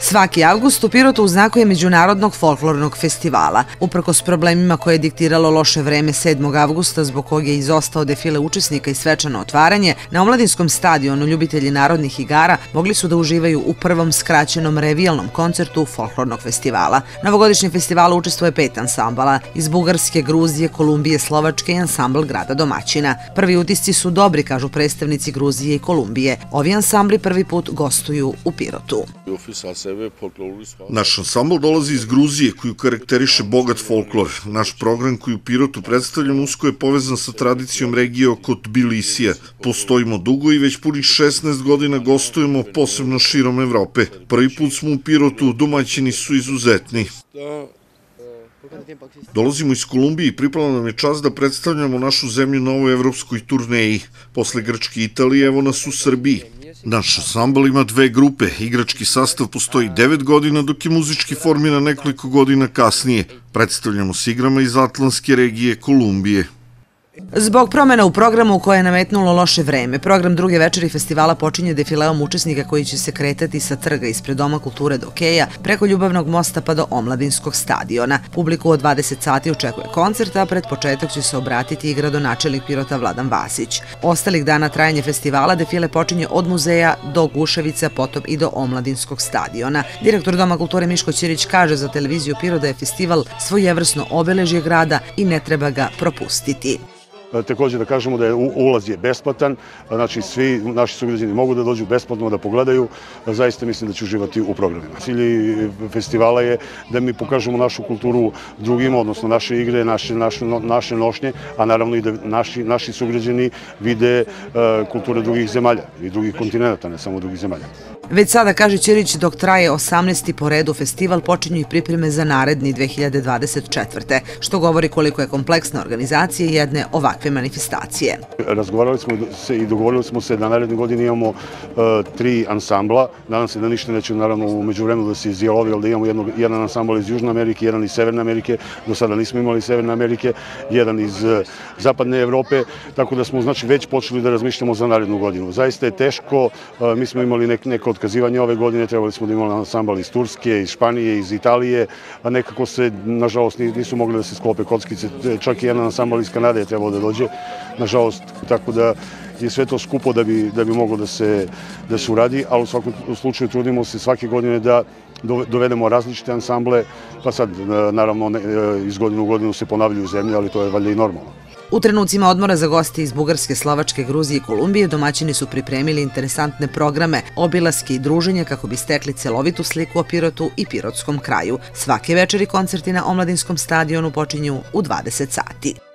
Svaki avgust u Pirotu u Međunarodnog folklornog festivala. Uprkos problemima koje je diktiralo loše vreme 7. avgusta, zbog kog je izostao defile učesnika i svečano otvaranje, na omladinskom stadionu ljubitelji narodnih igara mogli su da uživaju u prvom skraćenom revijalnom koncertu folklornog festivala. Na ovogodišnjem festivalu učestvuje pet ansambala iz Bugarske, Gruzije, Kolumbije, Slovačke i ansambl grada domaćina. Prvi utisci su dobri, kažu predstavnici Gruzije i Kolumbije. Ovi ansambli prvi put gostuju u Pirotu. Naš ansambl dolazi iz Gruzije koju karakteriše bogat folklor. Naš program koji u Pirotu predstavljamo usko je povezan sa tradicijom regije oko Tbilisija. Postojimo dugo i već punih 16 godina gostujemo posebno širom Evrope. Prvi put smo u Pirotu, domaćini su izuzetni. Dolazimo iz Kolumbije i pripala nam je čast da predstavljamo našu zemlju na ovoj evropskoj turneji. Posle Grčke i Italije, evo nas u Srbiji. Naš ansambl ima dve grupe, igrački sastav postoji 9 godina, dok je muzički formiran nekoliko godina kasnije. Predstavljamo s igrama iz Atlantske regije Kolumbije. Zbog promena u programu koje je nametnulo loše vreme, program druge večeri festivala počinje defileom učesnika koji će se kretati sa trga ispred Doma kulture do Keja, preko Ljubavnog mosta pa do Omladinskog stadiona. Publiku od 20 sati očekuje koncert, a pred početak će se obratiti i gradonačelnik Pirota Vladan Vasić. Ostalih dana trajanje festivala defile počinje od muzeja do Guševica, potom i do Omladinskog stadiona. Direktor Doma kulture Miško Ćirić kaže za televiziju Piro da je festival svojevrsno obeležje grada i ne treba ga propustiti. E, takođe da kažemo da je ulaz je besplatan, znači svi naši sugrađani mogu da dođu besplatno da pogledaju, zaista mislim da će uživati u programima. Cilj festivala je da mi pokažemo našu kulturu drugima, odnosno naše igre, naše, naše, naše nošnje, a naravno i da naši, naši sugrađani vide kulture drugih zemalja i drugih kontinenta, ne samo drugih zemalja. Već sada, kaže Ćirić, dok traje 18. po redu festival, počinju i pripreme za naredni 2024. Što govori koliko je kompleksna organizacija jedne ovakve manifestacije. Razgovarali smo se i dogovorili smo se da naredne godine imamo uh, tri ansambla. Nadam se da ništa neće naravno umeđu vremenu da se izjalovi, ali da imamo jedno, jedan ansambl iz Južne Amerike, jedan iz Severne Amerike. Do sada nismo imali Severne Amerike, jedan iz uh, Zapadne Evrope, tako da smo znači već počeli da razmišljamo za narednu godinu. Zaista je teško, uh, mi smo imali nek, neko otkazivanje ove godine, trebali smo da imamo ansambal iz Turske, iz Španije, iz Italije, a nekako se, nažalost, nisu mogli da se sklope kockice, čak i jedan ansambal iz Kanade je trebao da dođe, nažalost, tako da je sve to skupo da bi, da bi moglo da se, da se uradi, ali u svakom slučaju trudimo se svake godine da dovedemo različite ansamble, pa sad, naravno, iz godinu u godinu se ponavljaju zemlje, ali to je valjda i normalno. U trenucima odmora za goste iz Bugarske, Slovačke, Gruzije i Kolumbije domaćini su pripremili interesantne programe, obilaske i druženje kako bi stekli celovitu sliku o Pirotu i Pirotskom kraju. Svake večeri koncerti na Omladinskom stadionu počinju u 20 sati.